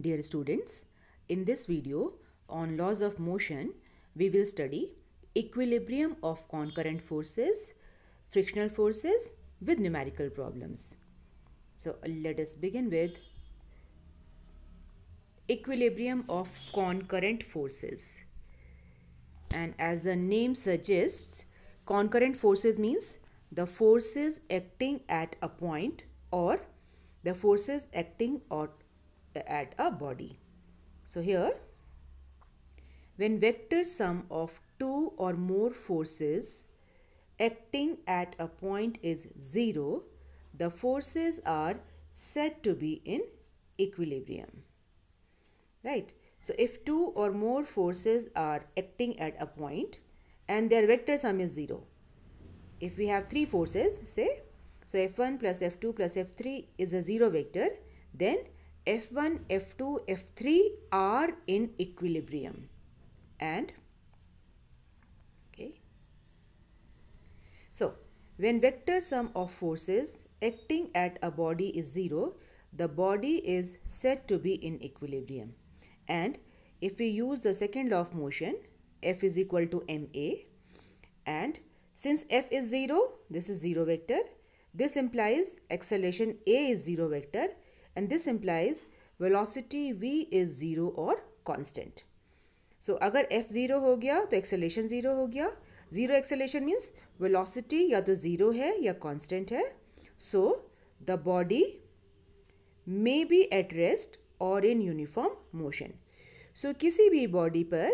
Dear students, in this video on laws of motion, we will study equilibrium of concurrent forces, frictional forces with numerical problems. So let us begin with equilibrium of concurrent forces. And as the name suggests, concurrent forces means the forces acting at a point or the forces acting or at a body. So here, when vector sum of two or more forces acting at a point is zero, the forces are said to be in equilibrium. Right? So if two or more forces are acting at a point and their vector sum is zero. If we have three forces, say, so F1 plus F2 plus F3 is a zero vector, then F1, F2, F3 are in equilibrium. And, okay. So, when vector sum of forces acting at a body is zero, the body is said to be in equilibrium. And if we use the second law of motion, F is equal to ma, and since F is 0, this is 0 vector, this implies acceleration a is 0 vector and this implies velocity v is 0 or constant. So अगर f 0 हो गया तो acceleration 0 हो गया zero acceleration means velocity या तो zero है या constant है so the body may be at rest or in uniform motion so किसी भी body पर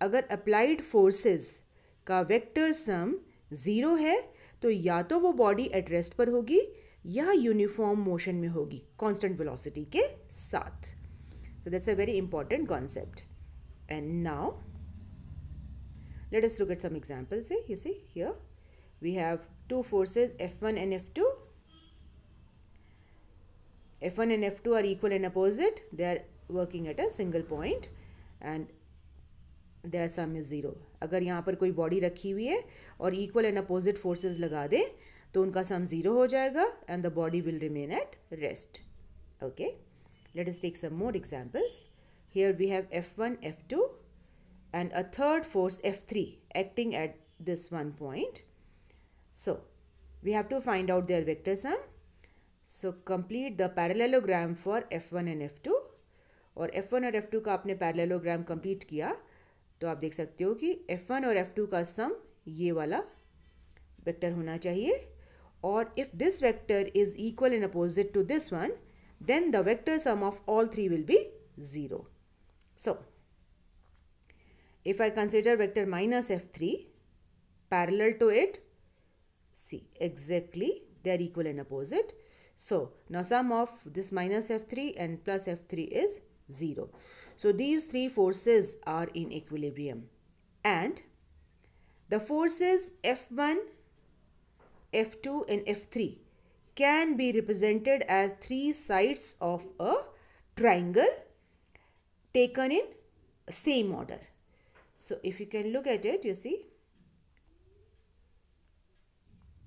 अगर applied forces का vector sum ज़ीरो है तो या तो वो बॉडी एट रेस्ट पर होगी यह यूनिफॉर्म मोशन में होगी कॉन्स्टेंट वेलोसिटी के साथ। So that's a very important concept and now let us look at some examples है you see here we have two forces F one and F two F one and F two are equal and opposite they are working at a single point and their sum is zero अगर यहाँ पर कोई body रखी हुई है और equal and opposite forces लगा दें तो उनका सम ज़ीरो हो जाएगा and the body will remain at rest okay let us take some more examples here we have F one F two and a third force F three acting at this one point so we have to find out their vector sum so complete the parallelogram for F one and F two और F one और F two का आपने parallelogram complete किया तो आप देख सकते हो कि एफ़ वन और एफ़ टू का सम ये वाला वेक्टर होना चाहिए। or if this vector is equal and opposite to this one, then the vector sum of all three will be 0. So, if I consider vector minus f3 parallel to it, see exactly they are equal and opposite. So, now sum of this minus f3 and plus f3 is 0. So, these three forces are in equilibrium and the forces F1, F2 and F3 can be represented as three sides of a triangle taken in same order. So if you can look at it, you see,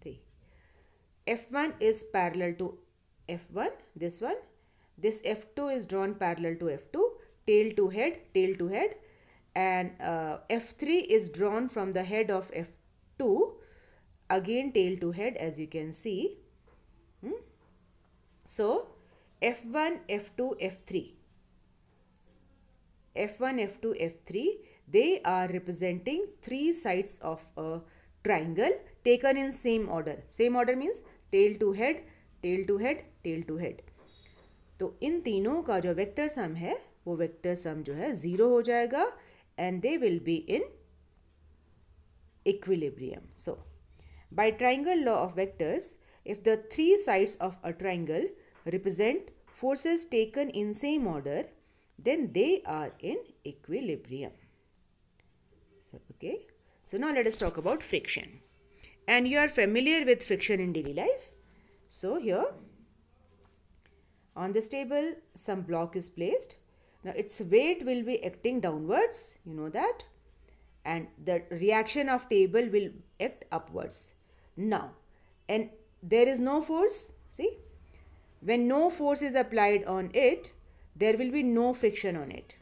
see F1 is parallel to F1, this one. This F2 is drawn parallel to F2 tail to head, tail to head and uh, F3 is drawn from the head of F2 again tail to head as you can see. Hmm? So F1, F2, F3. F1, F2, F3 they are representing three sides of a triangle taken in same order. Same order means tail to head, tail to head, tail to head. तो इन तीनों का जो vector sum है वो vector sum जो है zero हो जाएगा and they will be in equilibrium. So, by triangle law of vectors, if the three sides of a triangle represent forces taken in same order, then they are in equilibrium. So, okay. So, now let us talk about friction. And you are familiar with friction in daily life. So, here on this table, some block is placed now its weight will be acting downwards, you know that. And the reaction of table will act upwards. Now, and there is no force, see. When no force is applied on it, there will be no friction on it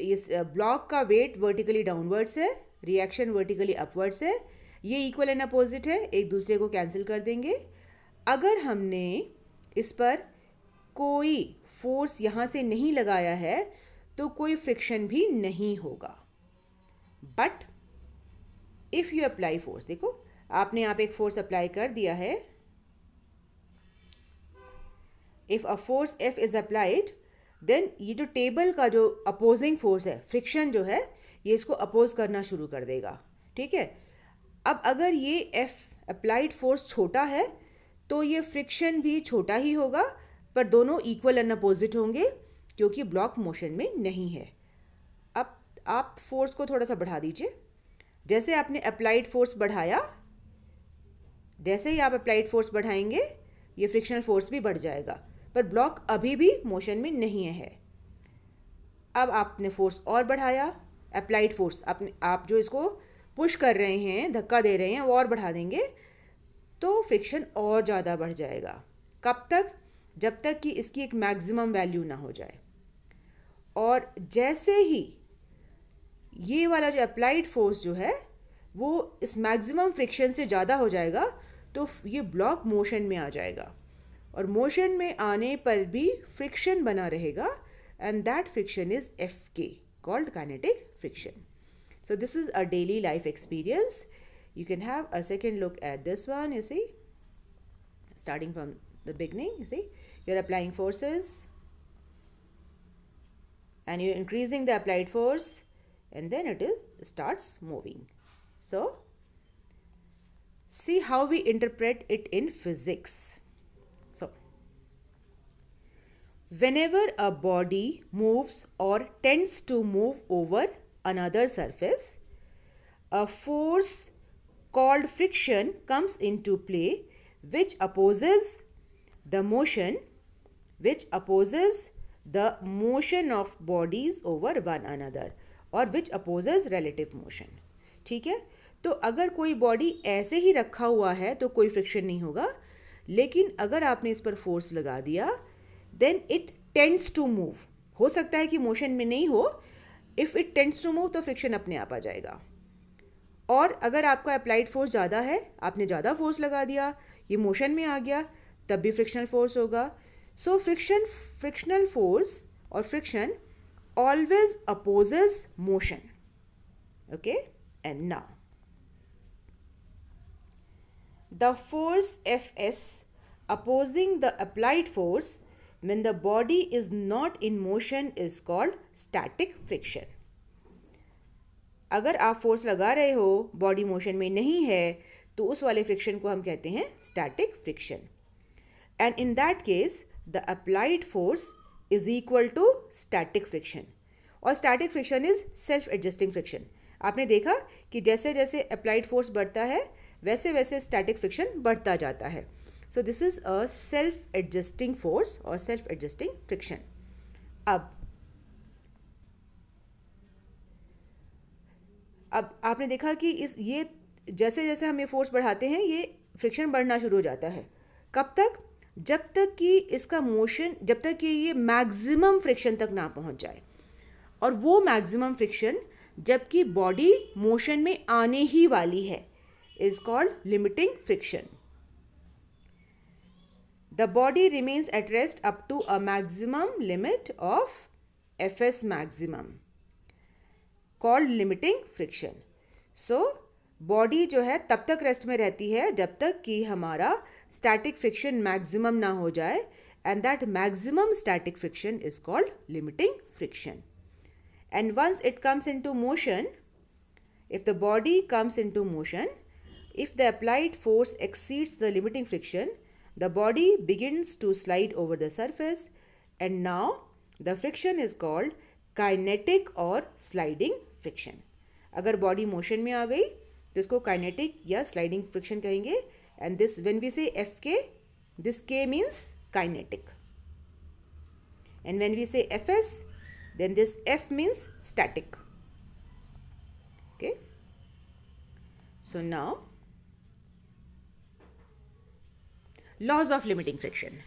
इस block का weight vertically downwards है reaction vertically upwards है ये equal and opposite है एक दूसरे को cancel कर देंगे। अगर हमने इस पर कोई फोर्स यहाँ से नहीं लगाया है तो कोई फ्रिक्शन भी नहीं होगा। But if you apply force देखो आपने यहाँ पे एक फोर्स अप्लाई कर दिया है। If a force F is applied then ये जो टेबल का जो अपोजिंग फोर्स है फ्रिक्शन जो है, ये इसको अपोज करना शुरू कर देगा। ठीक है? अब अगर ये एफ़ अप्लाइड फोर्स छोटा है तो ये फ्रिक्शन भी छोटा ही होगा, पर दोनों इक्वल एंड अपोजिट होंगे, क्योंकि ब्लॉक मोशन में नहीं है। अब आप फोर्स को थोड़ा सा बढ़ा दीजिए। जैसे आपने अप्लाइड फोर्स बढ़ाया जैसे ही आप अप्लाइड फोर्स बढ़ाएँगे, ये फ्रिक्शनल फोर्स भी बढ़ जाएगा। पर ब्लॉक अभी भी मोशन में नहीं है। अब आपने फोर्स और बढ़ाया अप्लाइड फोर्स आपने आप जो इसको पुश कर रहे हैं, धक्का दे रहे हैं, वो और बढ़ा देंगे तो फ्रिक्शन और ज़्यादा बढ़ जाएगा। कब तक? जब तक कि इसकी एक मैक्सिमम वैल्यू ना हो जाए। और जैसे ही ये वाला जो अप्लाइड फोर्स जो है, वो इस मैक्सिमम फ्रिक्शन से ज़्यादा हो जाएगा तो ये ब्लॉक मोशन में आ जाएगा। और मोशन में आने पर भी फ्रिक्शन बना रहेगा। And that friction is F K called kinetic friction so this is a daily life experience you can have a second look at this one you see starting from the beginning you see you are applying forces and you increasing the applied force and then it is start moving so see how we interpret it in physics so whenever a body moves or tends to move over another surface, a force called friction comes into play which opposes the motion which opposes the motion of bodies over one another और which opposes relative motion ठीक है तो अगर कोई body ऐसे ही रखा हुआ है तो कोई फ्रिक्शन नहीं होगा। लेकिन अगर आपने इस पर फोर्स लगा दिया then it tends to move हो सकता है कि मोशन में नहीं हो। If it tends to move तो फ्रिक्शन अपने आप आ जाएगा। और अगर आपका अप्लाइड फोर्स ज़्यादा है, आपने ज़्यादा फोर्स लगा दिया, ये मोशन में आ गया, तब भी फ्रिक्शनल फोर्स होगा। सो फ्रिक्शन फ्रिक्शनल फोर्स और friction always opposes motion okay and now the force Fs opposing the applied force when the body is not in motion is called static friction. अगर आप force लगा रहे हो body motion में नहीं है तो उस वाले फ्रिक्शन को हम कहते हैं static friction and in that case the applied force is equal to static friction और static friction is self adjusting friction आपने देखा कि जैसे जैसे अप्लाइड फोर्स बढ़ता है वैसे वैसे स्टैटिक फ्रिक्शन बढ़ता जाता है। So this is a self adjusting force और सेल्फ एडजस्टिंग फ्रिक्शन अब अब आपने देखा कि इस, ये जैसे जैसे हम ये फोर्स बढ़ाते हैं, ये फ्रिक्शन बढ़ना शुरू हो जाता है। कब तक? जब तक कि इसका मोशन जब तक कि ये मैक्सिमम फ्रिक्शन तक ना पहुँच जाए। और वो मैक्सिमम फ्रिक्शन जबकि बॉडी मोशन में आने ही वाली है। Is called limiting friction. The body remains at rest up to a maximum limit of Fs maximum called limiting friction. So, body जो है तब तक रेस्ट में रहती है जब तक कि हमारा स्टैटिक फ्रिक्शन मैक्सिमम ना हो जाए and that maximum static friction is called limiting friction. And once it comes into motion, if the body comes into motion, if the applied force exceeds the limiting friction, the body begins to slide over the surface and now the friction is called kinetic or sliding friction. अगर body motion में आ गई तो इसको kinetic या sliding friction कहेंगे and this when we say F K this K means kinetic and when we say F S then this F means static. Okay. So now laws of limiting friction.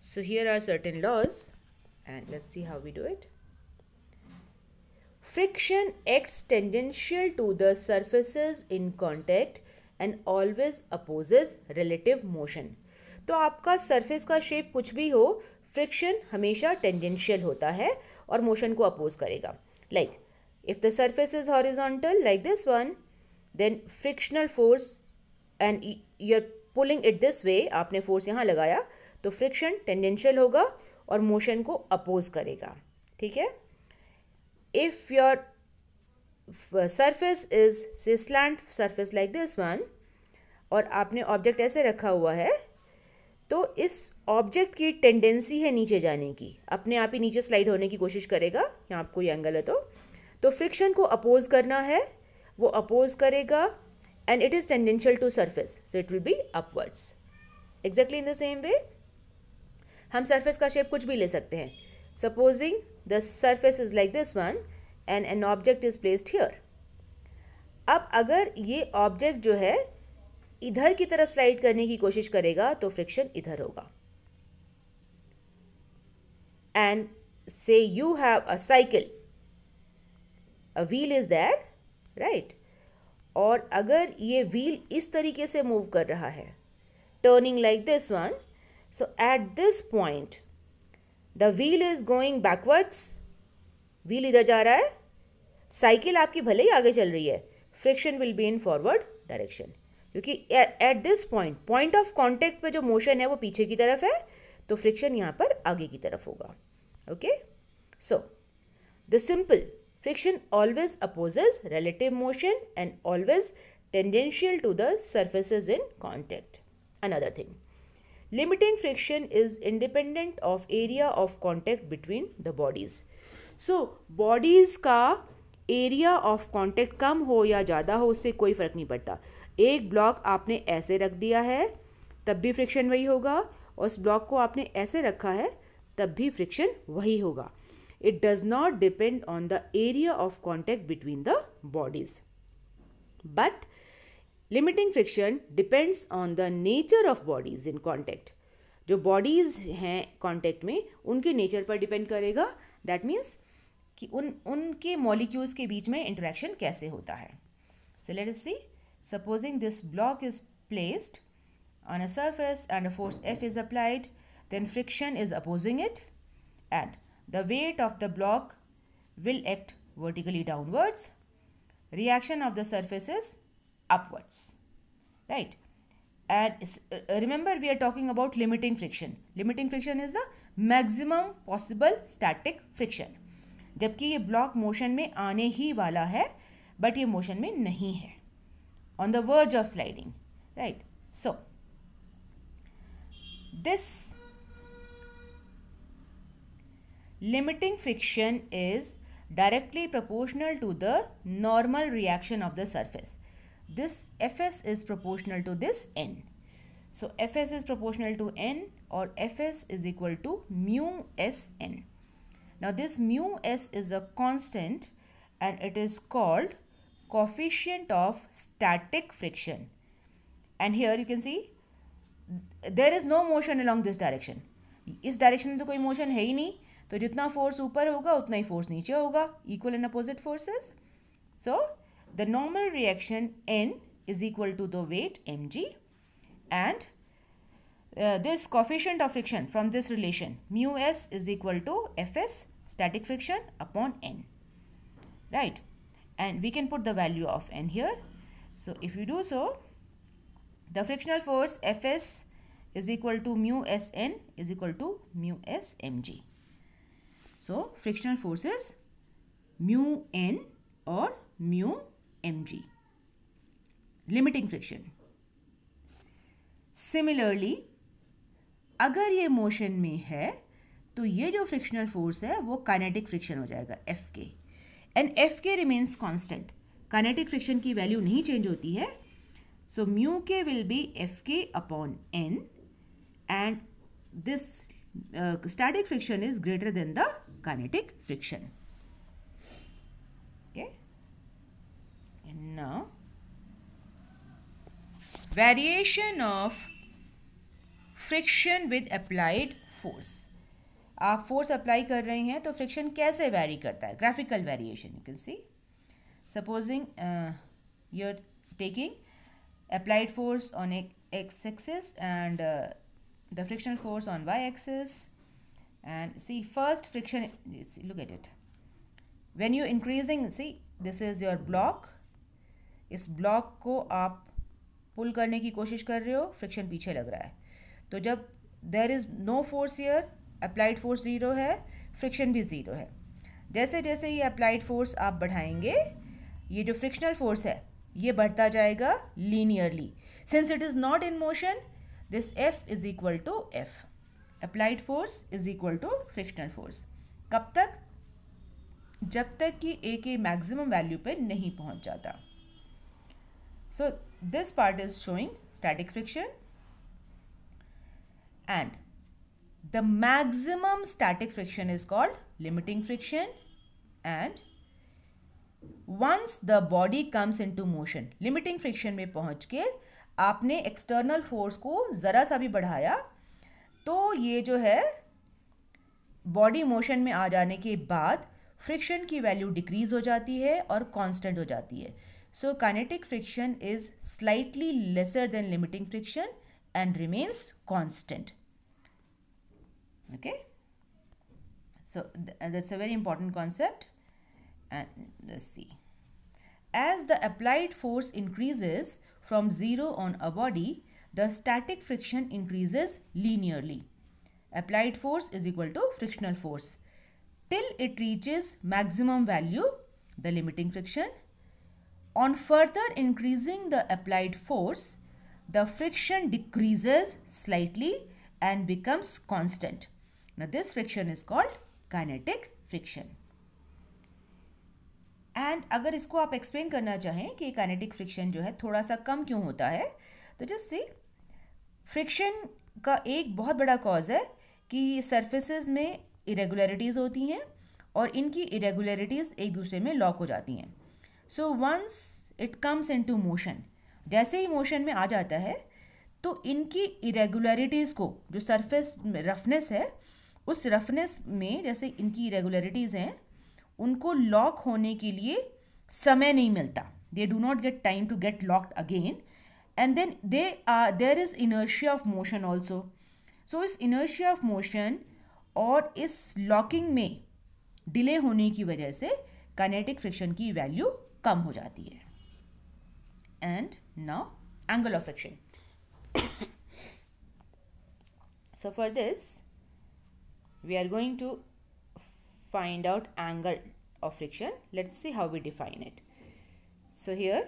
So here are certain laws and let's see how we do it. Friction acts tangential to the surfaces in contact and always opposes relative motion. तो आपका surface का shape कुछ भी हो friction हमेशा tangential होता है और मोशन को अपोज करेगा like if the surface is horizontal like this one then frictional force and you are pulling it this way आपने फोर्स यहाँ लगाया तो फ्रिक्शन टेंडेंशियल होगा और मोशन को अपोज करेगा। ठीक है? If your surface is say slant surface like this one और आपने ऑब्जेक्ट ऐसे रखा हुआ है तो इस ऑब्जेक्ट की टेंडेंसी है नीचे जाने की। अपने आप ही नीचे स्लाइड होने की कोशिश करेगा, यहाँ आपको ये एंगल है तो। तो फ्रिक्शन को अपोज करना है, वो अपोज करेगा and it is tangential to surface so it will be upwards exactly in the same way हम सरफेस का शेप कुछ भी ले सकते हैं। Supposing the surface is like this one and an object is placed here अब अगर ये ऑब्जेक्ट जो है इधर की तरफ़ स्लाइड करने की कोशिश करेगा तो फ्रिक्शन इधर होगा। And say you have a cycle a wheel is there right और अगर ये व्हील इस तरीके से मूव कर रहा है turning like this one so at this point the wheel is going backwards wheel इधर जा रहा है साइकिल आपकी भले ही आगे चल रही है friction will be in forward direction क्योंकि at this point point of contact पे जो मोशन है वो पीछे की तरफ़ है तो फ्रिक्शन यहाँ पर आगे की तरफ़ होगा okay so the simple friction always opposes relative motion and always tangential to the surfaces in contact another thing limiting friction is independent of area of contact between the bodies so bodies का area of contact कम हो या ज़्यादा हो उससे कोई फ़र्क नहीं पड़ता एक ब्लॉक आपने ऐसे रख दिया है तब भी फ्रिक्शन वही होगा उस ब्लॉक को आपने ऐसे रखा है तब भी फ्रिक्शन वही होगा it does not depend on the area of contact between the bodies but limiting friction depends on the nature of bodies in contact जो बॉडीज हैं कॉन्टेक्ट में उनके नेचर पर डिपेंड करेगा। दैट मीन्स कि उन उनके मॉलिक्यूल्स के बीच में इंटरेक्शन कैसे होता है? So let see Supposing this block is placed on a surface and a force F is applied, then friction is opposing it and the weight of the block will act vertically downwards. Reaction of the surface is upwards. Right. And uh, remember we are talking about limiting friction. Limiting friction is the maximum possible static friction. जबकि ये block motion में आने ही वाला है but ये motion में नहीं है on the verge of sliding right so this limiting friction is directly proportional to the normal reaction of the surface this fs is proportional to this n so fs is proportional to n or fs is equal to mu sn now this mu s is a constant and it is called coefficient of static friction and here you can see there is no motion along this direction इस direction में तो कोई motion है ही नहीं तो जितना force ऊपर होगा उतना ही फोर्स नीचे होगा equal and opposite forces so the normal reaction N is equal to the weight mg and uh, this coefficient of friction from this relation mu s is equal to fs static friction upon n right and we can put the value of n here. So if you do so, the frictional force Fs is equal to mu Sn is equal to mu S mg. So frictional force is mu n or mu mg. Limiting friction. Similarly, अगर ये motion में है तो ये जो frictional force है वो kinetic friction हो जाएगा F K and F K remains constant kinetic friction की वैल्यू नहीं चेंज होती है so mu K will be F K upon N and this static friction is greater than the kinetic friction. Okay. And now, variation of friction with applied force. आप force apply कर रहे हैं तो friction कैसे vary करता है? Graphical variation you can see supposing you are taking applied force on X axis and the friction force on Y axis and see first friction see, look at it. When you increasing see this is your block. इस block को आप pull करने की कोशिश कर रहे हो friction पीछे लग रहा है। तो जब there is no force here applied force zero है फ्रिक्शन भी ज़ीरो है। जैसे जैसे ये अप्लाइड फोर्स आप बढ़ाएँगे ये जो फ्रिक्शनल फोर्स है ये बढ़ता जाएगा linearly since it is not in motion this F is equal to F applied force is equal to frictional force कब तक? जब तक कि ए के मैक्सिमम वैल्यू पे नहीं पहुँच जाता। So this part is showing static friction and the maximum static friction is called limiting friction and once the body comes into motion limiting friction में पहुँच के आपने एक्सटर्नल फोर्स को ज़रा सा भी बढ़ाया तो ये जो है बॉडी मोशन में आ जाने के बाद फ्रिक्शन की वैल्यू डिक्रीज हो जाती है और कांस्टेंट हो जाती है। So kinetic friction is slightly lesser than limiting friction and remains constant okay that's a very important concept. And let's see. As the applied force increases from zero on a body the static friction increases linearly applied force is equal to frictional force till it reaches maximum value the limiting friction on further increasing the applied force the friction decreases slightly and becomes constant Now this friction is called kinetic friction. And अगर इसको आप explain करना चाहें कि kinetic friction जो है थोड़ा सा कम क्यों होता है तो जस्ट सी फ्रिक्शन का एक बहुत बड़ा कॉज है कि सरफेसेस में इरेगुलरिटीज़ होती हैं और इनकी इरेगुलरिटीज़ एक दूसरे में लॉक हो जाती हैं। So once it comes into motion जैसे ही मोशन में आ जाता है तो इनकी इरेगुलरिटीज़ को, जो सरफेस रफनेस है, उस रफनेस में जैसे इनकी इरेगुलरिटीज़ हैं, उनको लॉक होने के लिए समय नहीं मिलता। They do not get time to get locked again and then they are there is inertia of motion also so इस इनर्शिया ऑफ मोशन और इस लॉकिंग में डिले होने की वजह से काइनेटिक फ्रिक्शन की वैल्यू कम हो जाती है and now angle of friction so for this we are going to find out angle of friction let's see how we define it so here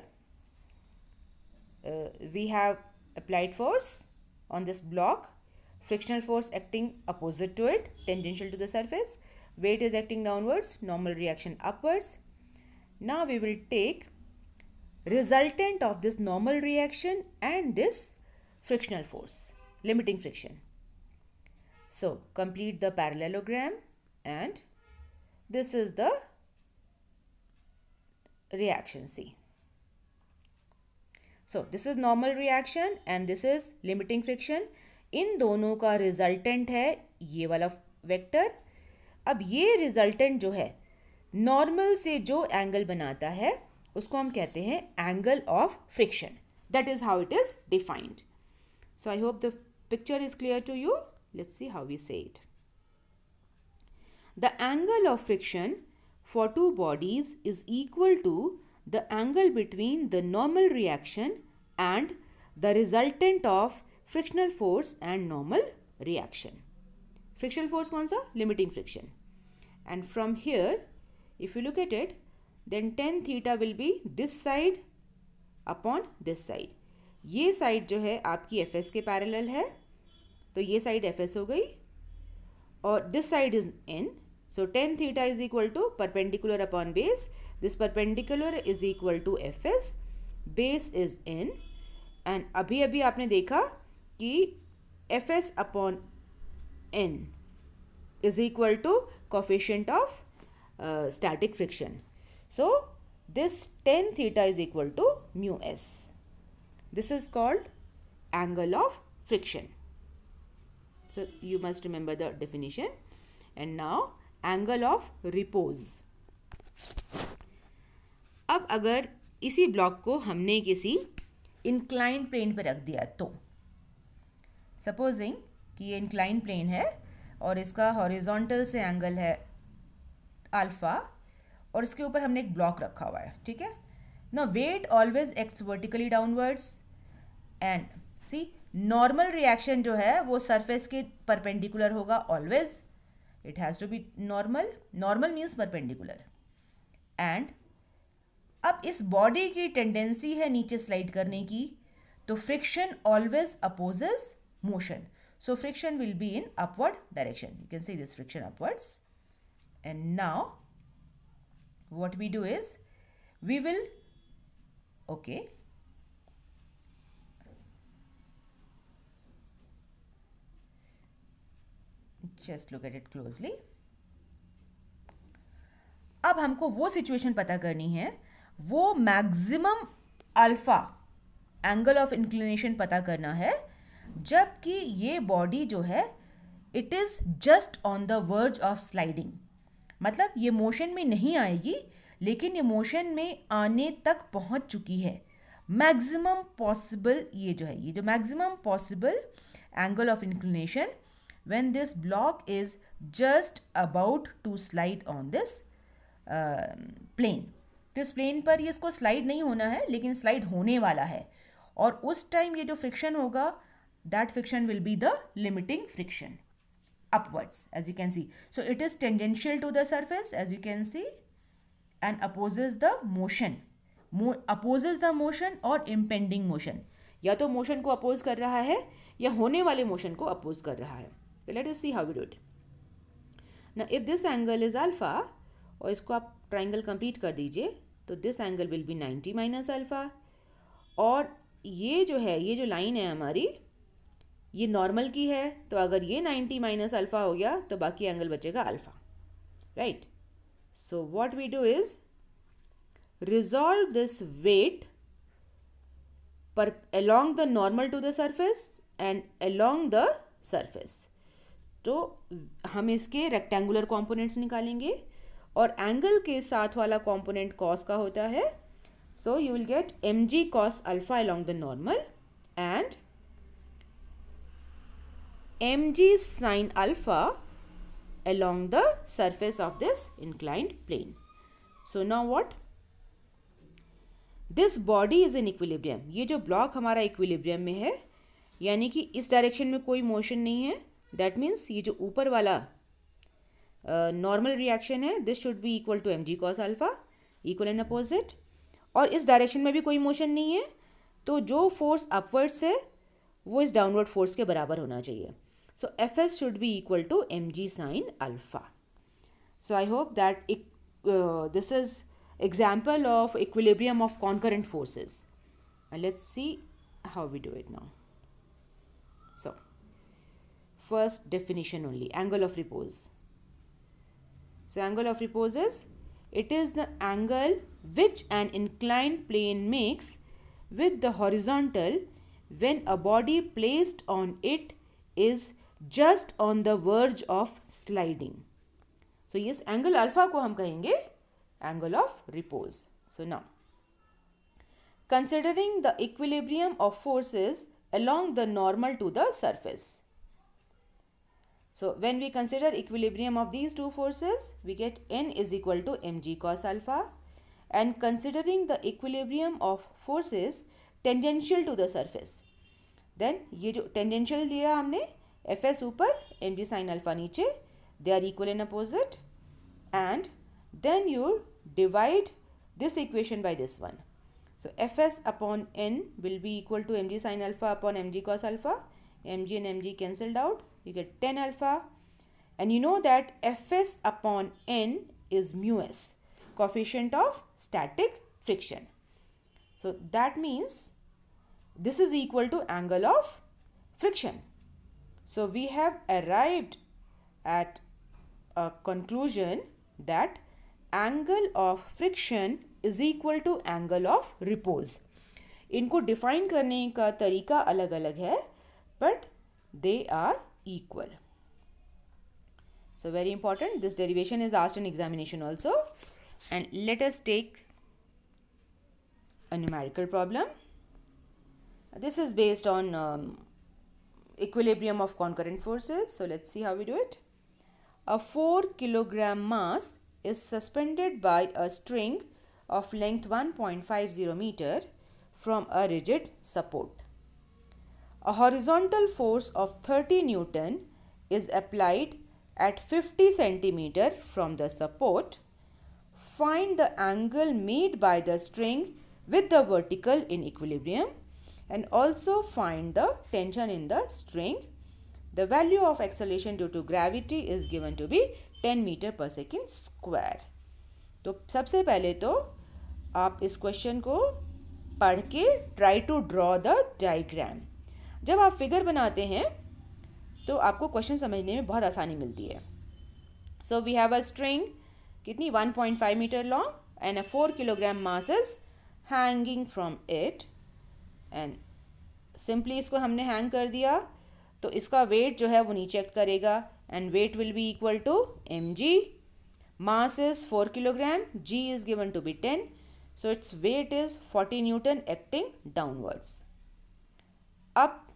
uh, we have applied force on this block. Frictional force acting opposite to it tangential to the surface. Weight is acting downwards normal reaction upwards. Now we will take resultant of this normal reaction and this frictional force limiting friction. So complete the parallelogram and this is the reaction C. So this is normal reaction and this is limiting friction इन दोनों का resultant है ये वाला vector अब ये resultant जो है normal से जो एंगल बनाता है, उसको हम कहते हैं angle of friction that is how it is defined so I hope the picture is clear to you let's see how we say it the angle of friction for two bodies is equal to the angle between the normal reaction and the resultant of frictional force and normal reaction. Frictional force कौन सा? Limiting friction. And from here, if you look at it, then tan theta will be this side upon this side. ये side जो है आपकी F S के parallel है तो ये साइड एफ एस हो गई और this side is N so tan theta is equal to perpendicular upon base this perpendicular is equal to F S base is N and अभी अभी आपने देखा कि F S upon N is equal to coefficient of static friction so this tan theta is equal to mu S this is called angle of friction so you must remember the definition and now angle of repose अब अगर इसी block को हमने किसी incline plane पर रख दिया तो सपोजिंग कि ये इंक्लाइन प्लेन है और इसका हॉरिजॉन्टल से एंगल है अल्फ़ा और इसके ऊपर हमने एक ब्लॉक रखा हुआ है, ठीक है? ना weight always acts vertically downwards and see normal reaction जो है वो सरफेस के परपेंडिकुलर होगा always it has to be normal normal means perpendicular and अब इस बॉडी की टेंडेंसी है नीचे स्लाइड करने की तो friction always opposes motion so friction will be in upward direction you can see this friction upwards and now what we do is we will okay just look at it closely अब हमको वो situation पता करनी है वो maximum alpha angle of inclination पता करना है, जबकि ये बॉडी जो है it is just on the verge of sliding मतलब ये मोशन में नहीं आएगी, लेकिन ये मोशन में आने तक पहुँच चुकी है। मैक्सिमम पॉसिबल ये जो है, ये जो maximum possible angle of inclination when this block is just about to slide on this plane तो इस प्लेन पर ये इसको स्लाइड नहीं होना है, लेकिन स्लाइड होने वाला है। और उस टाइम ये जो फ्रिक्शन होगा that friction will be the limiting friction upwards as you can see so it is tangential to the surface as you can see and opposes the motion opposes the motion और impending motion या तो motion को oppose कर रहा है, या होने वाले मोशन को अपोज कर रहा है। Let is see how do it ना if this angle is alpha और इसको आप ट्राइंगल कंप्लीट कर दीजिए तो this angle will be 90 minus alpha और ये जो है, ये जो लाइन है हमारी, ये नॉर्मल की है तो अगर ये 90 माइनस अल्फ़ा हो गया तो बाकी एंगल बचेगा alpha right so what we do is resolve this weight पर along the normal to the surface and along the surface तो हम इसके रेक्टेंगुलर कॉम्पोनेंट्स निकालेंगे और एंगल के साथ वाला कॉम्पोनेंट कॉस का होता है so you will get M G cos alpha along the normal and M G sine alpha along the surface of this inclined plane. So, now what? This body is in equilibrium ये जो block हमारा equilibrium में है, यानी कि इस direction में कोई मोशन नहीं है दैट मीन्स ये जो ऊपर वाला नॉर्मल रिएक्शन है this should be equal to M G cos alpha equal and opposite और इस डायरेक्शन में भी कोई मोशन नहीं है तो जो फोर्स अपवर्ड्स है, वो इस डाउनवर्ड फोर्स के बराबर होना चाहिए। So F S should be equal to M G sine alpha so I hope that this is example of equilibrium of concurrent forces let's see how we do it now so first definition only angle of repose So angle of repose is it is the angle which an inclined plane makes with the horizontal when a body placed on it is just on the verge of sliding तो इस angle alpha को हम कहेंगे angle of repose so now considering the equilibrium of forces along the normal to the surface. So when we consider equilibrium of these two forces, we get n is equal to mg cos alpha and considering the equilibrium of forces tangential to the surface. Then ये जो tangential दिया हमने F S ऊपर M G sine alpha नीचे they are equal in opposite and then you divide this equation by this one. So Fs upon n will be equal to mg sin alpha upon mg cos alpha. mg and mg cancelled out. You get 10 alpha. And you know that Fs upon n is mu s, coefficient of static friction. So that means this is equal to angle of friction. So we have arrived at a conclusion that angle of friction is equal to angle of repose. इनको define करने का तरीका अलग अलग है but they are equal. So very important, this derivation is asked in examination also. And let us take a numerical problem. This is based on um, equilibrium of concurrent forces. So let's see how we do it. A 4 kilogram mass is suspended by a string of length 1.50 meter from a rigid support. A horizontal force of 30 Newton is applied at 50 centimeter from the support. Find the angle made by the string with the vertical in equilibrium and also find the tension in the string. The value of acceleration due to gravity is given to be 10 meter per second square. तो सबसे पहले तो आप इस question को पढ़ के try to draw the diagram जब आप फिगर बनाते हैं तो आपको क्वेश्चन समझने में बहुत आसानी मिलती है। So we have a string कितनी? 1.5 metre long and a 4 kilogram mass is hanging from it and simply इसको हमने हैंग कर दिया तो इसका वेट जो है वो नीचे करेगा। And weight will be equal to M G mass is four kilogram G is given to be ten so its weight is forty newton acting downwards अब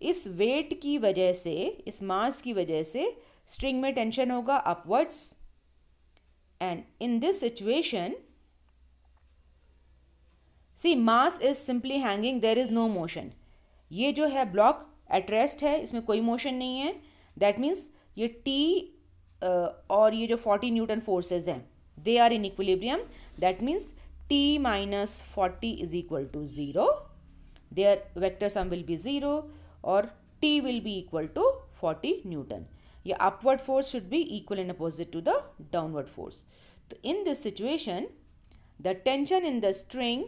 इस वेट की वजह से, इस मास की वजह से स्ट्रिंग में टेंशन होगा upwards and in this situation see mass is simply hanging there is no motion ये जो है ब्लॉक एट रेस्ट है, इसमें कोई मोशन नहीं है. दैट मीन्स ये टी और ये जो फोर्टी न्यूटन फोर्सेज हैं they are in equilibrium that means T minus forty is equal to zero their vector sum will be zero और T will be equal to forty newton ये upward force should be equal in opposite to the downward force तो in this situation the tension in the string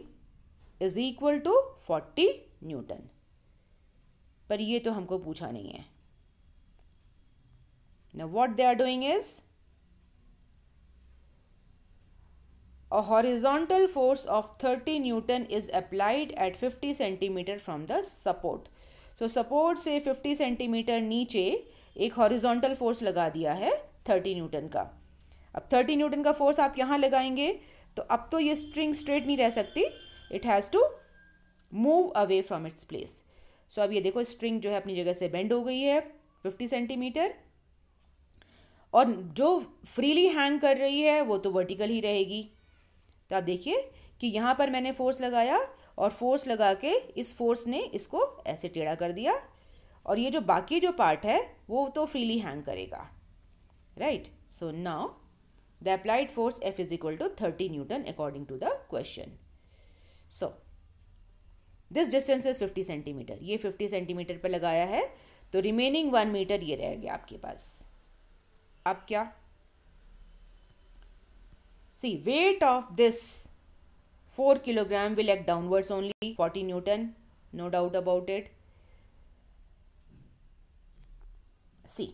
is equal to forty newton पर ये तो हमको पूछा नहीं है। Now what they are doing is, a horizontal force of 30 newton is applied at 50 centimeter from the support. So support से 50 centimetre नीचे एक हॉरिजॉन्टल फोर्स लगा दिया है 30 न्यूटन का। अब 30 न्यूटन का फोर्स आप यहाँ लगाएँगे तो अब तो ये स्ट्रिंग स्ट्रेट नहीं रह सकती। It has to move away from its place so अब ये देखो स्ट्रिंग जो है अपनी जगह से बेंड हो गई है 50 सेंटीमीटर और जो फ्रीली हैंग कर रही है, वो तो वर्टिकल ही रहेगी। तो आप देखिए कि यहाँ पर मैंने फोर्स लगाया और फोर्स लगा के इस फोर्स ने इसको ऐसे टेढ़ा कर दिया। और ये जो बाकी जो पार्ट है, वो तो फ्रीली हैंग करेगा। Right so now the applied force F is equal to thirty newton according to the question so this distance is fifty centimetre ये फिफ्टी सेंटीमीटर पर लगाया है तो रिमेनिंग वन मीटर ये रह गया आपके पास। अब क्या? See weight of this four kilogram will act downwards only forty newton no doubt about it see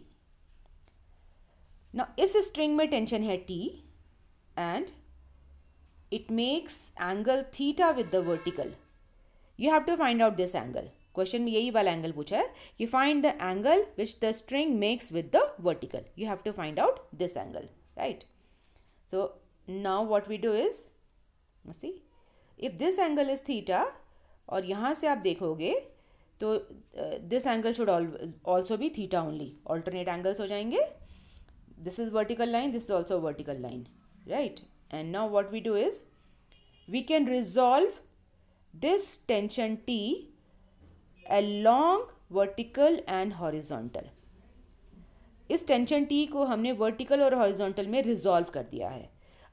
ना इस स्ट्रिंग में टेंशन है T and it makes angle theta with the vertical you have to find out this angle question में यही वाला angle पूछा है. You find the angle which the string makes with the vertical you have to find out this angle right so now what we do is see if this angle is theta और यहाँ से आप देखोगे तो this angle should also भी theta only alternate angles हो जाएँगे। This is vertical line this is also vertical line right and now what we do is we can resolve this tension T along vertical and horizontal. इस tension T को हमने vertical और horizontal में resolve कर दिया है।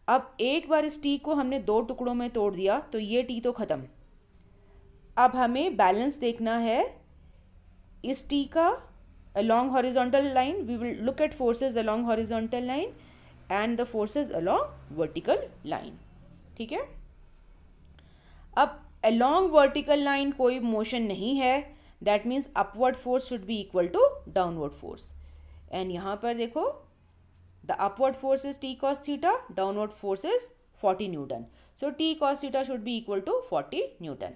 अब एक बार इस टी को हमने दो टुकड़ों में तोड़ दिया तो ये टी तो ख़त्म। अब हमें बैलेंस देखना है। इस टी का along horizontal line we will look at forces along horizontal line and the forces along vertical line ठीक है? अब अलॉन्ग वर्टिकल लाइन कोई मोशन नहीं है। That means upward force should be equal to downward force and यहाँ पर देखो the upward force is T cos theta downward force is forty newton so T cos theta should be equal to forty newton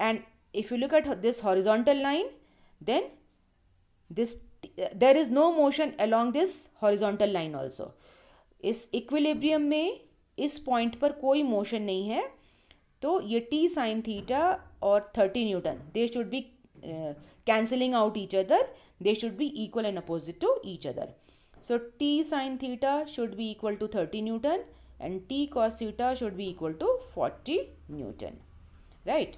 and if you look at this horizontal line then this uh, there is no motion along this horizontal line also इस equilibrium में इस point पर कोई motion नहीं है तो ये T sine theta और thirty newton they should be cancelling out each other they should be equal and opposite to each other. So t sine theta should be equal to 30 Newton and t cos theta should be equal to 40 Newton. Right?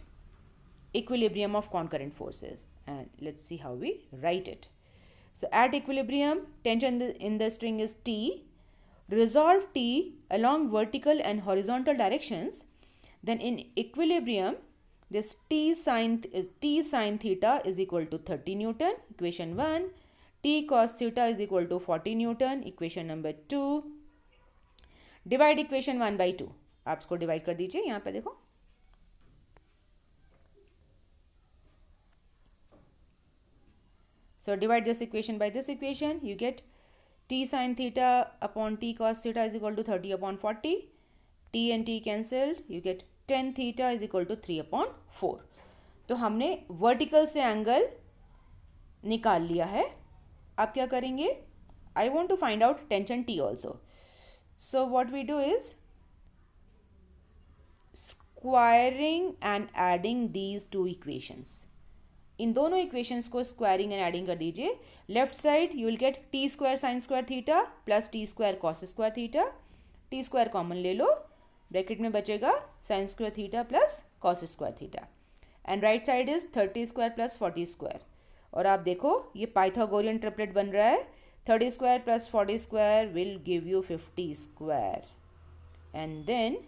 Equilibrium of concurrent forces. And let's see how we write it. So at equilibrium, tension in the, in the string is T. Resolve T along vertical and horizontal directions. Then in equilibrium, this t sine t sine theta is equal to 30 newton equation 1 t cos theta is equal to 40 newton equation number 2 divide equation one by two आप इसको divide कर दीजिए यहाँ पे देखो so divide this equation by this equation you get t sine theta upon t cos theta is equal to 30 upon 40 t and t cancelled you get tan theta is equal to three upon four तो हमने vertical से angle निकाल लिया है अब क्या करेंगे? I want to find out tension T also so what we do is squaring and adding these two equations इन दोनों इक्वेशंस को स्क्वायरिंग एंड एडिंग कर दीजिए। Left side you will get T square sine square theta plus T square cos square theta T square common ले लो। Bracket में बचेगा sine square theta plus cos square theta and right side is thirty square plus forty square और आप देखो, ये Pythagorean triplet बन रहा है। Thirty square plus forty square will give you fifty square. And then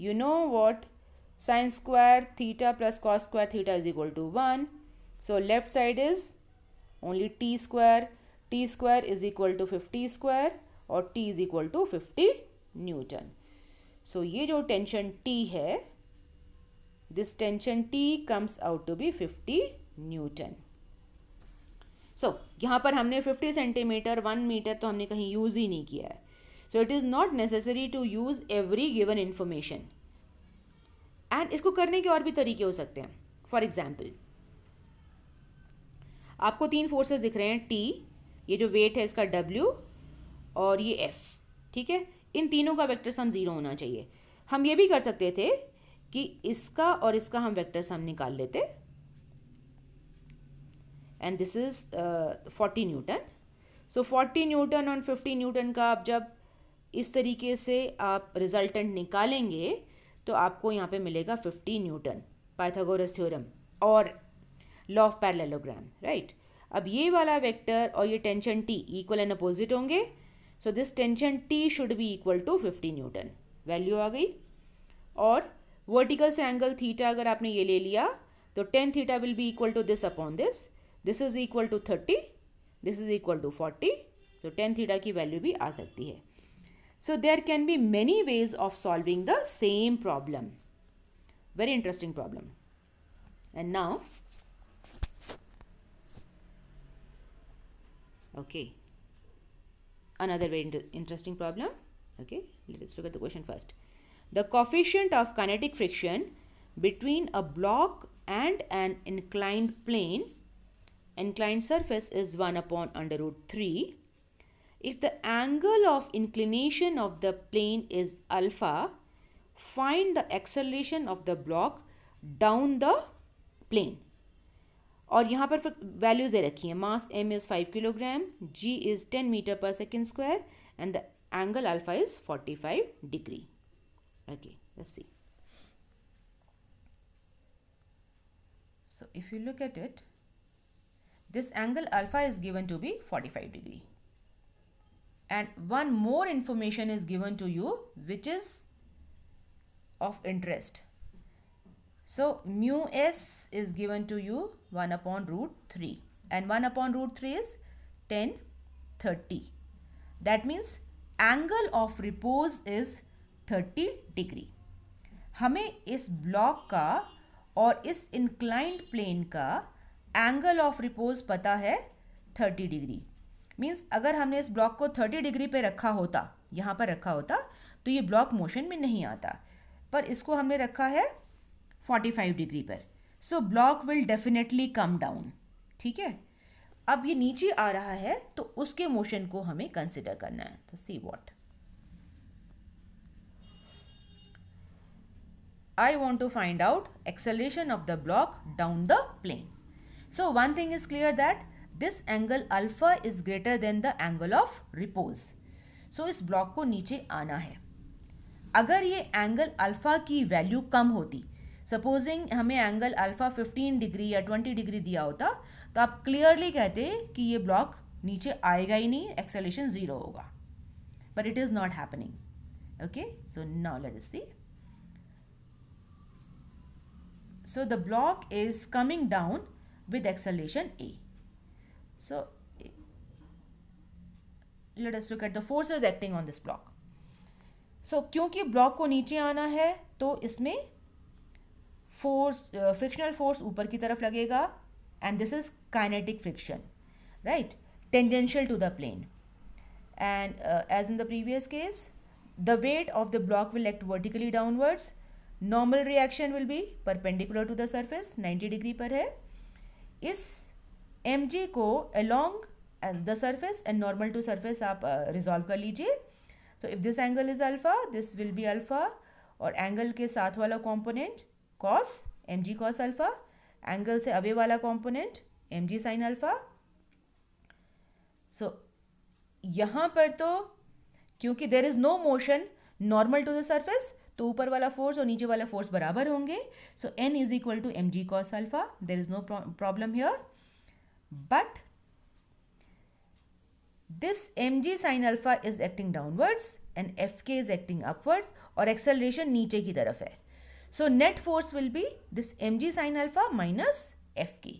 you know what sines square theta plus cos square theta is equal to one so left side is only T square T square is equal to fifty square और T is equal to fifty newton so ये जो tension T है this tension T comes out to be fifty newton so so, यहाँ पर हमने 50 centimetre one metre तो हमने कहीं यूज़ ही नहीं किया है। So it is not necessary to use every given information and इसको करने के और भी तरीके हो सकते हैं। फॉर एग्ज़ाम्पल आपको तीन फोर्सेस दिख रहे हैं टी ये जो वेट है इसका डब्ल्यू और ये एफ़ ठीक है? इन तीनों का वेक्टर सम ज़ीरो होना चाहिए। हम ये भी कर सकते थे कि इसका और इसका हम वेक्टर सम निकाल लेते। And this is forty newton so forty newton और फिफ्टी न्यूटन का आप जब इस तरीके से आप रिजल्टेंट निकालेंगे तो आपको यहाँ पे मिलेगा फिफ्टी न्यूटन पाइथागोरस थ्योरम और लॉ ऑफ़ पैरेललोग्राम राइट अब ये वाला वेक्टर और ये tension T equal and opposite होंगे. So this tension T should be equal to fifty newton value आ गई. और वर्टिकल से एंगल थीटा अगर आपने ये ले लिया तो tan theta will be equal to this upon this This is equal to thirty this is equal to forty so tan theta की वैल्यू भी आ सकती है So there can be many ways of solving the same problem. Very interesting problem. And now, okay, another very interesting problem. Okay, let's look at the question first. The coefficient of kinetic friction between a block and an inclined plane, inclined surface is 1 upon under root 3 if the angle of inclination of the plane is alpha, find the acceleration of the block down the plane. और यहाँ पर values दे रखी हैं mass M is five kilogram G is ten metre per second square and the angle alpha is forty five degree okay let's see so if you look at it this angle alpha is given to be 45 degree and one more information is given to you which is of interest. So mu s is given to you 1 upon root 3 and 1 upon root 3 is 10 30. That means angle of repose is 30 degree. हमें इस block का और इस inclined plane का angle of repose पता है 30 degree means अगर हमने इस ब्लॉक को थर्टी डिग्री पे रखा होता, यहाँ पर रखा होता तो ये ब्लॉक मोशन में नहीं आता. पर इसको हमने रखा है फोर्टी फाइव डिग्री पर. So block will definitely come down ठीक है? अब ये नीचे आ रहा है तो उसके मोशन को हमें कंसिडर करना है. तो see what I want to find out acceleration of the block down the plane. So, one thing is clear that this angle alpha is greater than the angle of repose. So, इस block को नीचे आना है। अगर ये angle alpha की value कम होती सपोजिंग हमें एंगल अल्फ़ा 15 डिग्री या 20 डिग्री दिया होता तो आप क्लियरली कहते कि ये ब्लॉक नीचे आएगा ही नहीं एक्सेलेशन ज़ीरो होगा। But it is not happening okay so now let see so, the block is coming down with acceleration a so let us look at the forces acting on this block so क्योंकि block को नीचे आना है तो इसमें force frictional force ऊपर की तरफ़ लगेगा and this is kinetic friction right tangential to the plane and uh, as in the previous case the weight of the block will act vertically downwards normal reaction will be perpendicular to the surface 90 डिग्री पर है इस M को along and the surface and normal to surface आप resolve uh, कर लीजिए। तो if this angle is alpha this will be alpha और एंगल के साथ वाला component cos M G cos alpha angle से अवे वाला component M G sine alpha so यहाँ पर तो क्योंकि there is no motion normal to the surface तो ऊपर वाला फोर्स और नीचे वाला फोर्स बराबर होंगे। So N is equal to M G cos alpha there is no problem here but this M G sine alpha is acting downwards and F K is acting upwards और acceleration नीचे की तरफ़ है। So net force will be this M G sine alpha minus F K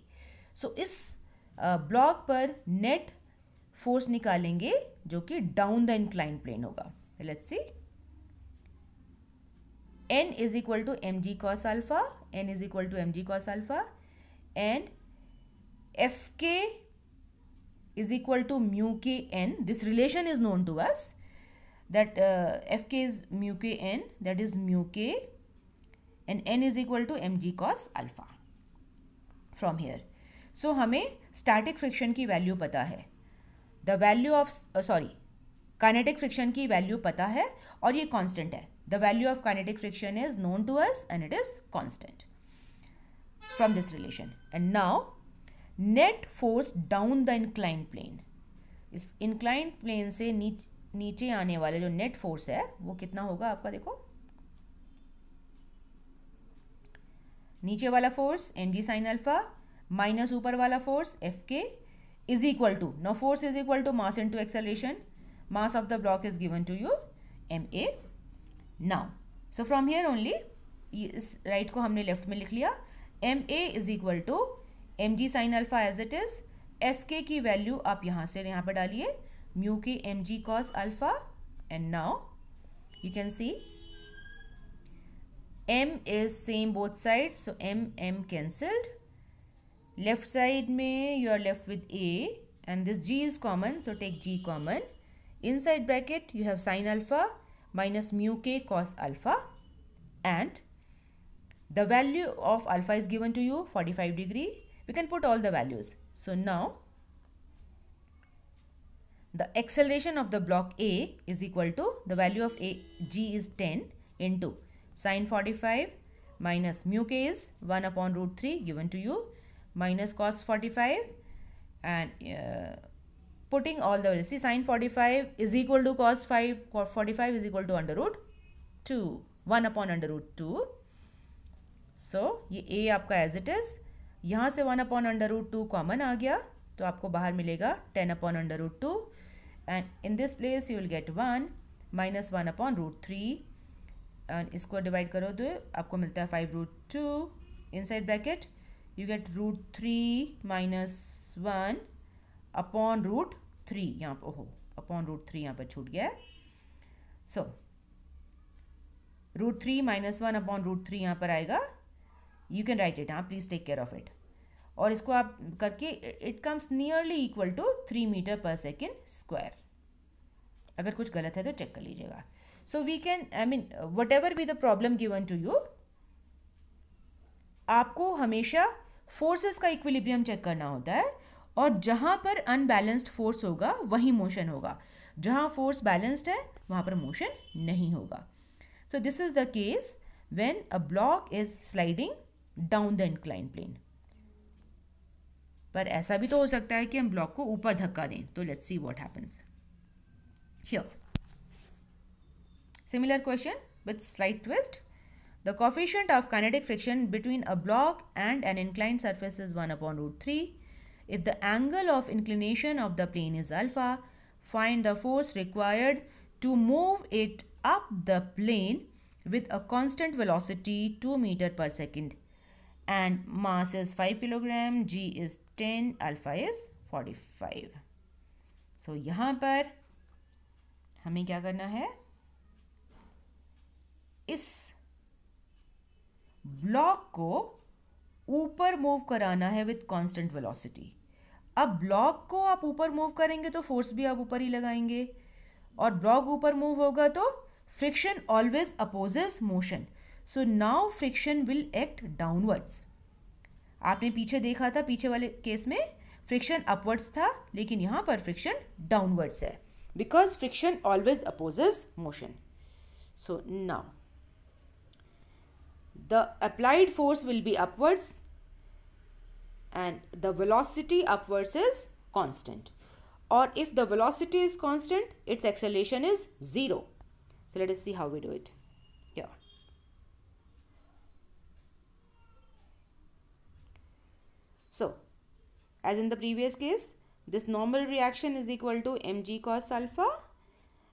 so इस block पर net force निकालेंगे जो कि डाउन द इंक्लाइन प्लेन होगा। Let's see n is equal to mg cos alpha, n is equal to mg cos alpha and fk is equal to mu k n. This relation is known to us that uh, fk is mu k n that is mu k and n is equal to mg cos alpha from here. So हमें static friction की value पता है the value of uh, sorry kinetic friction की value पता है और ये constant है The value of kinetic friction is known to us and it is constant from this relation. And now net force down the inclined plane. इस inclined plane से नीच, नीचे आने वाले जो net force है आपका देखो नीचे वाला force M G sine alpha minus ऊपर वाला force F K is equal to no force is equal to mass into acceleration mass of the block is given to you M A now so from here only इस right को हमने left में लिख लिया। M A is equal to M G sine alpha as it is F K की value आप यहाँ से यहाँ पर डालिए mu K M G cos alpha and now you can see M is same both side so M M cancelled left side में you are left with A and this G is common so take G common inside bracket you have sine alpha minus mu k cos alpha and the value of alpha is given to you 45 degree. We can put all the values. So now the acceleration of the block A is equal to the value of A g is 10 into sine 45 minus mu k is 1 upon root 3 given to you minus cos 45 and uh, putting all the values see sine 45 is equal to cos 5 45 is equal to under root 2 1 upon under root 2 so ये a आपका as it is यहाँ से 1 upon under root 2 common आ गया तो आपको बाहर मिलेगा 10 upon under root 2 and in this place you will get 1 minus 1 upon root 3 and इसको डिवाइड करो तो आपको मिलता है 5 root 2 inside bracket you get root 3 minus 1 upon root three यहाँ पर ओहो अपॉन रूट थ्री यहाँ पर छूट गया so root three minus one upon root three यहाँ पर आएगा। यू कैन राइट इट हाँ please take care of it और इसको आप करके it comes nearly equal to three metre per second square अगर कुछ गलत है तो चेक कर लीजिएगा। So we can I mean whatever be the problem given to you आपको हमेशा फोर्सेस का इक्विलिब्रियम चेक करना होता है। और जहाँ पर अनबैलेंस्ड फोर्स होगा, वही मोशन होगा। जहाँ फोर्स बैलेंस्ड है, वहाँ पर मोशन नहीं होगा। So this is the case when a block is sliding down the incline plane पर ऐसा भी तो हो सकता है कि हम ब्लॉक को ऊपर धक्का दें। तो let's see what happens here similar question with slight twist the coefficient of kinetic friction between a block and an inclined surface is 1 upon root 3. If the angle of inclination of the plane is alpha, find the force required to move it up the plane with a constant velocity 2 meter per second and mass is 5 kilogram, g is 10, alpha is 45. So यहाँ पर हमें क्या करना है इस block को ऊपर move कराना है विथ कांस्टेंट वेलोसिटी अब ब्लॉक को आप ऊपर मूव करेंगे तो फोर्स भी आप ऊपर ही लगाएँगे. और ब्लॉक ऊपर मूव होगा तो friction always opposes motion so now friction will act downwards आपने पीछे देखा था, पीछे वाले केस में फ्रिक्शन अपवर्ड्स था, लेकिन यहाँ पर फ्रिक्शन डाउनवर्ड्स है. Because friction always opposes motion so now the applied force will be upwards and the velocity upwards is constant. Or if the velocity is constant its acceleration is zero. So let us see how we do it here. So as in the previous case this normal reaction is equal to mg cos alpha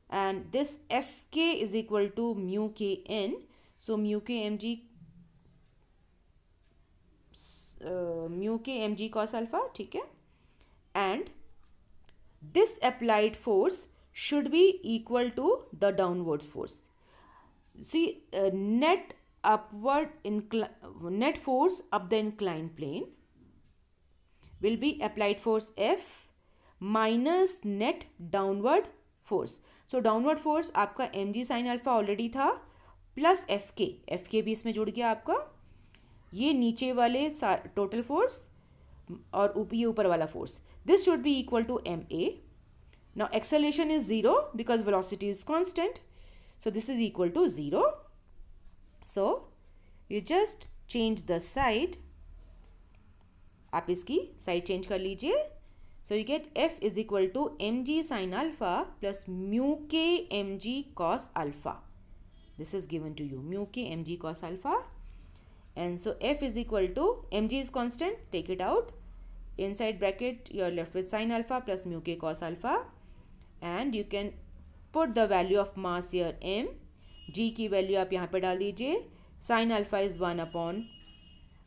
and this fk is equal to mu k n. So mu k mg mu K M G cos alpha ठीक है? And this applied force should be equal to the downward force see net upward incline net force up the incline plane will be applied force F minus net downward force so downward force आपका M G sine alpha already था plus F K F K भी इसमें जुड़ गया आपका ये नीचे वाले टोटल फोर्स और ये ऊपर वाला force this should be equal to M A now acceleration is zero because velocity is constant so this is equal to zero so you just change the side आप इसकी साइड चेंज कर लीजिए. So you get F is equal to M G sine alpha plus mu K M G cos alpha this is given to you mu K M G cos alpha and so f is equal to mg is constant, take it out. Inside bracket, you are left with sine alpha plus mu k cos alpha. And you can put the value of mass here, m. G की value आप यहाँ पे डाल दीजिए. Sine alpha is one upon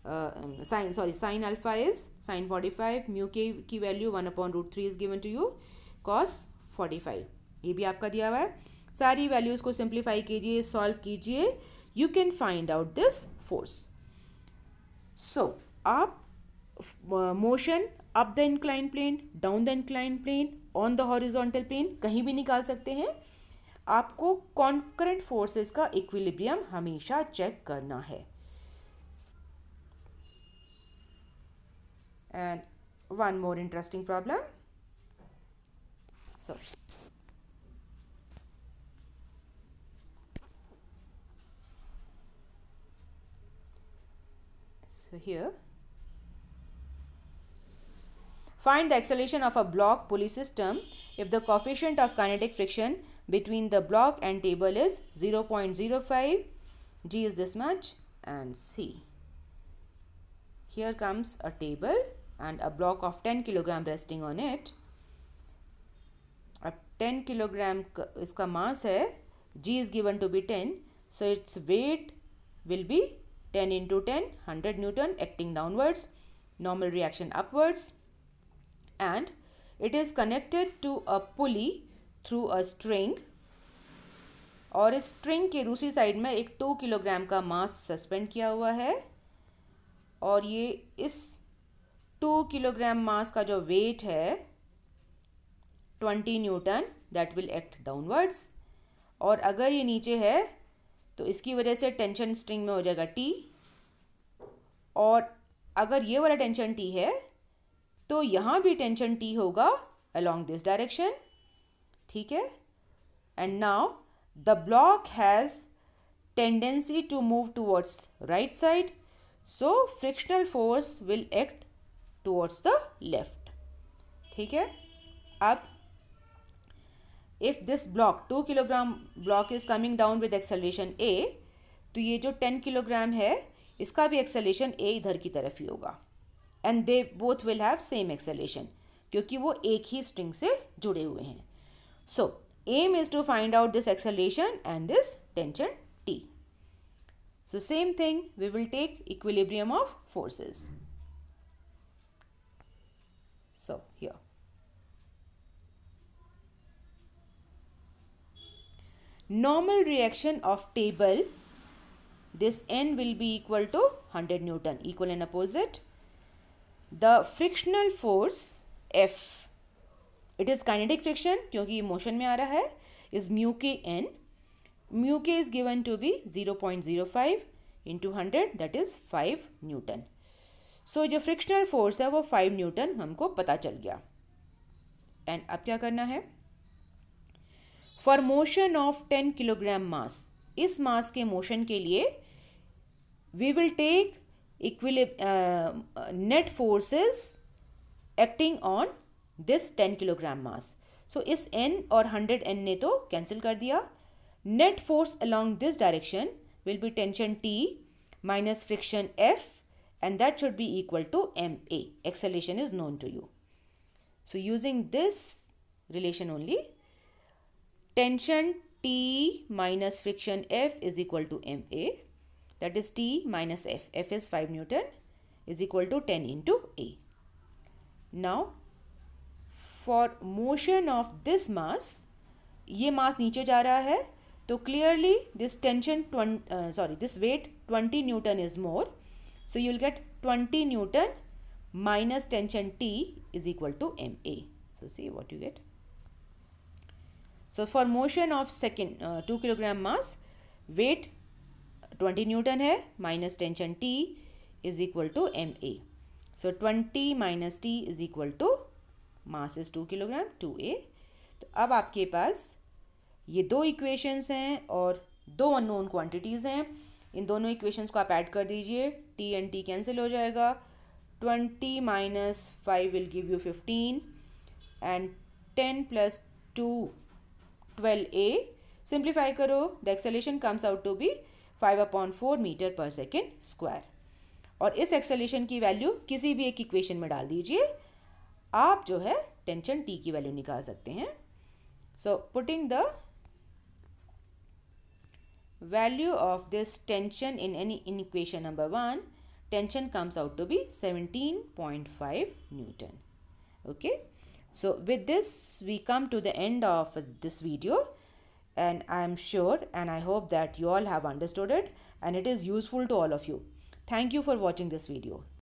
sine sorry sine alpha is sine forty five mu K की value one upon root three is given to you cos forty five ये भी आपका दिया हुआ है. सारी वैल्यूज़ को सिंप्लीफाई कीजिए सॉल्व कीजिए. You can find out this force so आप motion up the incline plane down the incline plane on the horizontal plane कहीं भी निकाल सकते हैं। आपको कॉन्करेंट फोर्सेस का इक्विलिब्रियम हमेशा चेक करना है। And one more interesting problem sorry here find the acceleration of a block pulley system if the coefficient of kinetic friction between the block and table is 0.05 g is this much and c. Here comes a table and a block of 10 kilogram resting on it. A 10 kilogram mass hai g is given to be 10 so its weight will be ten into ten, hundred newton acting downwards normal reaction upwards and it is connected to a pulley through a string और इस string के दूसरी side में एक two kilogram का mass suspend किया हुआ है, और ये इस टू किलोग्राम मास का जो वेट है twenty newton that will act downwards और अगर ये नीचे है तो इसकी वजह से टेंशन स्ट्रिंग में हो जाएगा टी और अगर ये वाला टेंशन टी है तो यहाँ भी टेंशन टी होगा अलॉन्ग दिस डायरेक्शन ठीक है? And now the block has tendency to move towards right side so frictional force will act towards the left ठीक है? अब if this block 2 kilogram block is coming down with acceleration a तो ये जो ten kilogram है, इसका भी acceleration A इधर की तरफ़ ही होगा। And they both will have same acceleration क्योंकि वो एक ही स्ट्रिंग से जुड़े हुए हैं। So aim is to find out this acceleration and this tension T so same thing we will take equilibrium of forces so, here. Normal reaction of table this n will be equal to 100 newton equal and opposite the frictional force f it is kinetic friction क्योंकि motion में आ रहा है is mu k n mu k is given to be 0.05 into 100 that is 5 newton so so, जो frictional force है वो 5 Newton हमको पता चल गया एंड अब क्या करना है for motion of ten kilogram mass इस मास के मोशन के लिए we will take equal net forces acting on this ten kilogram mass so इस एन और हंड्रेड एन ने तो कैंसिल कर दिया. Net force along this direction will be tension T minus friction F and that should be equal to M A acceleration is known to you so using this relation only tension T minus friction F is equal to ma that is T minus F. F is 5 Newton is equal to 10 into A. Now, for motion of this mass, ये mass नीचे जा रहा है तो clearly this tension uh, sorry this weight 20 Newton is more. So you will get 20 Newton minus tension T is equal to MA. So see what you get. So for motion of second uh, 2 kilogram mass, weight twenty newton है T is equal to M A so twenty minus T is equal to mass is two kilogram two A तो अब आपके पास ये दो equations हैं और दो unknown quantities हैं। इन दोनों इक्वेशंस को आप ऐड कर दीजिए टी एंड टी कैंसिल हो जाएगा। Twenty minus five will give you fifteen and ten plus two twelve A simplify करो the acceleration comes out to be five upon four metre पर सेकेंड स्क्वायर और इस acceleration की value किसी भी एक इक्वेशन में डाल दीजिए। आप जो है टेंशन टी की वैल्यू निकाल सकते हैं। So putting the value of this tension in any in equation number one tension comes out to be seventeen point five newton okay so with this we come to the end of this video and I am sure and I hope that you all have understood it and it is useful to all of you. Thank you for watching this video.